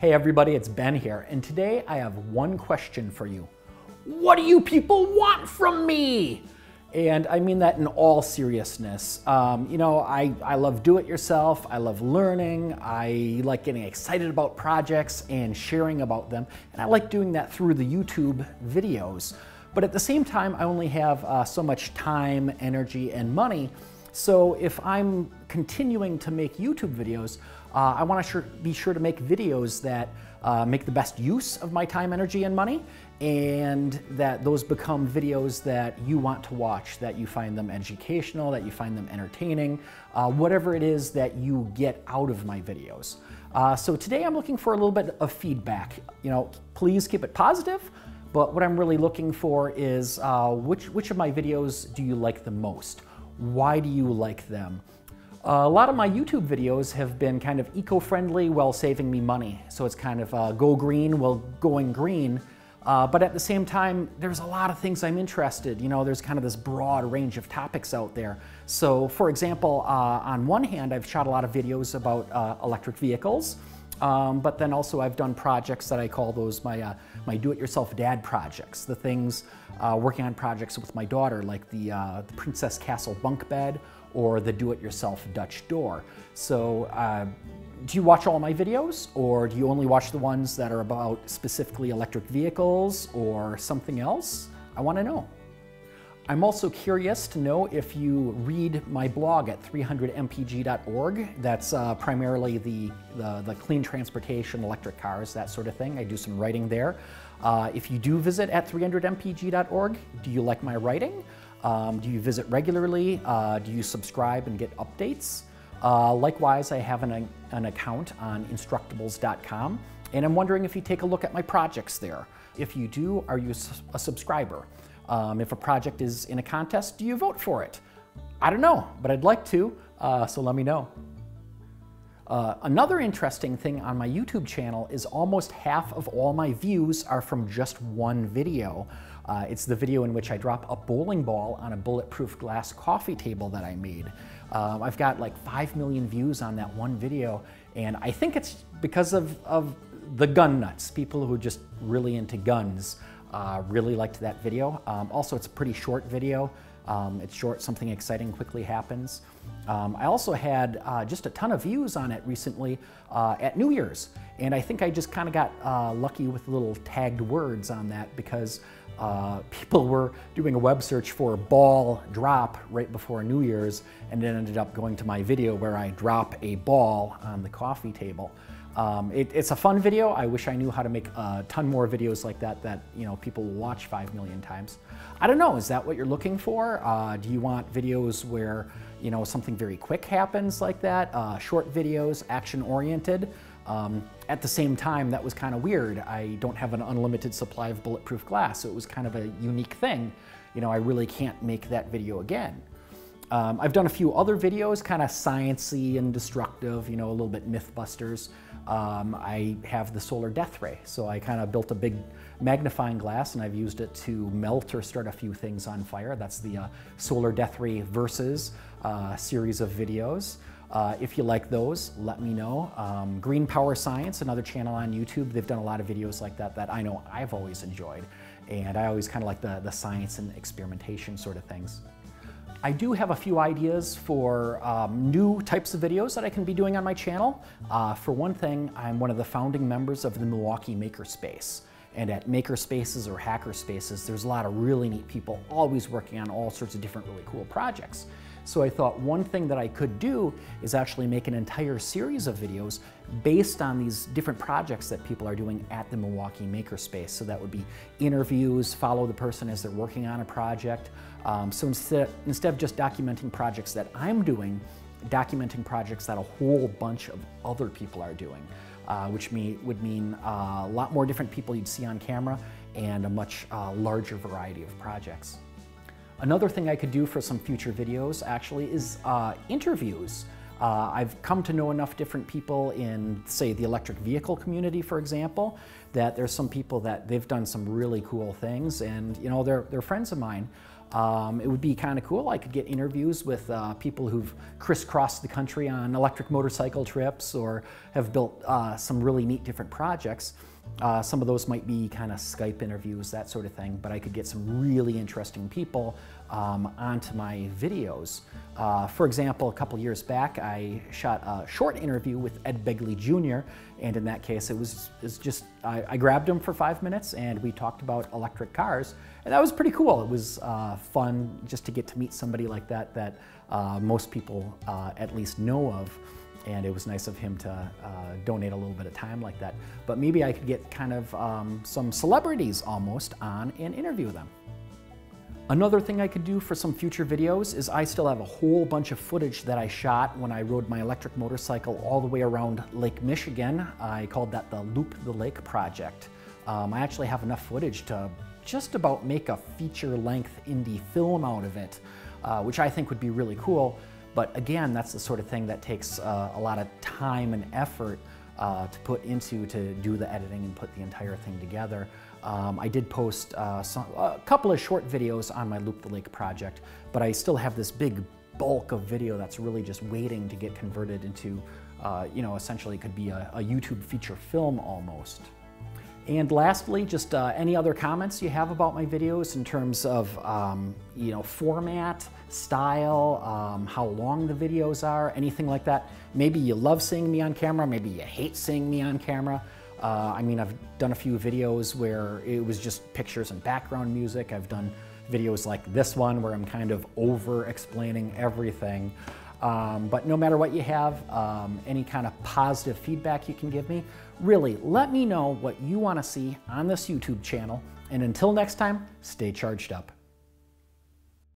Hey everybody, it's Ben here, and today I have one question for you. What do you people want from me? And I mean that in all seriousness. Um, you know, I, I love do it yourself, I love learning, I like getting excited about projects and sharing about them, and I like doing that through the YouTube videos. But at the same time, I only have uh, so much time, energy, and money. So if I'm continuing to make YouTube videos, uh, I want to sure, be sure to make videos that uh, make the best use of my time, energy, and money, and that those become videos that you want to watch, that you find them educational, that you find them entertaining, uh, whatever it is that you get out of my videos. Uh, so today I'm looking for a little bit of feedback. You know, please keep it positive, but what I'm really looking for is uh, which, which of my videos do you like the most? Why do you like them? a lot of my YouTube videos have been kind of eco-friendly while saving me money. So it's kind of uh, go green while going green. Uh, but at the same time, there's a lot of things I'm interested. You know, there's kind of this broad range of topics out there. So for example, uh, on one hand, I've shot a lot of videos about uh, electric vehicles. Um, but then also I've done projects that I call those my, uh, my do-it-yourself dad projects. The things, uh, working on projects with my daughter, like the, uh, the Princess Castle bunk bed or the do-it-yourself Dutch door. So uh, do you watch all my videos or do you only watch the ones that are about specifically electric vehicles or something else? I want to know. I'm also curious to know if you read my blog at 300mpg.org. That's uh, primarily the, the, the, clean transportation, electric cars, that sort of thing. I do some writing there. Uh, if you do visit at 300mpg.org, do you like my writing? Um, do you visit regularly? Uh, do you subscribe and get updates? Uh, likewise, I have an, an account on instructables.com, and I'm wondering if you take a look at my projects there. If you do, are you a subscriber? Um, if a project is in a contest, do you vote for it? I don't know, but I'd like to, uh, so let me know. Uh, another interesting thing on my YouTube channel is almost half of all my views are from just one video. Uh, it's the video in which I drop a bowling ball on a bulletproof glass coffee table that I made. Um, I've got like 5 million views on that one video, and I think it's because of, of the gun nuts, people who are just really into guns. Uh, really liked that video. Um, also, it's a pretty short video. Um, it's short, something exciting quickly happens. Um, I also had uh, just a ton of views on it recently uh, at New Year's. And I think I just kind of got uh, lucky with little tagged words on that because uh, people were doing a web search for ball drop right before New Year's and it ended up going to my video where I drop a ball on the coffee table. Um, it, it's a fun video. I wish I knew how to make a ton more videos like that that you know people watch five million times. I don't know. Is that what you're looking for? Uh, do you want videos where you know something very quick happens like that? Uh, short videos, action oriented. Um, at the same time, that was kind of weird. I don't have an unlimited supply of bulletproof glass, so it was kind of a unique thing. You know, I really can't make that video again. Um, I've done a few other videos, kind of sciency and destructive, you know, a little bit Mythbusters. Um, I have the solar death ray, so I kind of built a big magnifying glass and I've used it to melt or start a few things on fire. That's the uh, solar death ray versus uh, series of videos. Uh, if you like those, let me know. Um, Green Power Science, another channel on YouTube, they've done a lot of videos like that that I know I've always enjoyed. And I always kind of like the, the science and experimentation sort of things. I do have a few ideas for um, new types of videos that I can be doing on my channel. Uh, for one thing, I'm one of the founding members of the Milwaukee Makerspace. And at Makerspaces or Hackerspaces, there's a lot of really neat people always working on all sorts of different really cool projects. So I thought one thing that I could do is actually make an entire series of videos based on these different projects that people are doing at the Milwaukee Makerspace. So that would be interviews, follow the person as they're working on a project, um, so instead, instead of just documenting projects that I'm doing, documenting projects that a whole bunch of other people are doing, uh, which me, would mean uh, a lot more different people you'd see on camera and a much uh, larger variety of projects. Another thing I could do for some future videos actually is uh, interviews. Uh, I've come to know enough different people in, say, the electric vehicle community, for example, that there's some people that they've done some really cool things and, you know, they're, they're friends of mine. Um, it would be kind of cool. I could get interviews with uh, people who've crisscrossed the country on electric motorcycle trips or have built uh, some really neat different projects. Uh, some of those might be kind of Skype interviews, that sort of thing, but I could get some really interesting people um, onto my videos. Uh, for example, a couple years back, I shot a short interview with Ed Begley Jr., and in that case, it was, it was just, I, I, grabbed him for five minutes and we talked about electric cars, and that was pretty cool. It was uh, fun just to get to meet somebody like that that uh, most people uh, at least know of and it was nice of him to uh, donate a little bit of time like that. But maybe I could get kind of um, some celebrities almost on and interview them. Another thing I could do for some future videos is I still have a whole bunch of footage that I shot when I rode my electric motorcycle all the way around Lake Michigan. I called that the Loop the Lake project. Um, I actually have enough footage to just about make a feature-length indie film out of it, uh, which I think would be really cool. But again, that's the sort of thing that takes uh, a lot of time and effort uh, to put into to do the editing and put the entire thing together. Um, I did post uh, some, a couple of short videos on my Loop the Lake project, but I still have this big bulk of video that's really just waiting to get converted into, uh, you know, essentially could be a, a YouTube feature film almost. And lastly, just uh, any other comments you have about my videos in terms of um, you know format, style, um, how long the videos are, anything like that. Maybe you love seeing me on camera, maybe you hate seeing me on camera. Uh, I mean, I've done a few videos where it was just pictures and background music. I've done videos like this one where I'm kind of over explaining everything. Um, but no matter what you have, um, any kind of positive feedback you can give me, really let me know what you want to see on this YouTube channel. And until next time, stay charged up.